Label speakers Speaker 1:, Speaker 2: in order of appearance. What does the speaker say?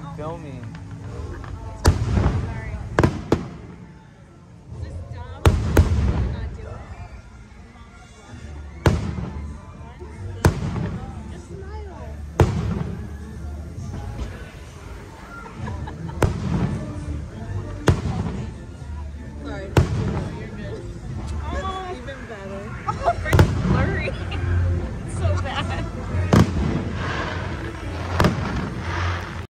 Speaker 1: I'm filming.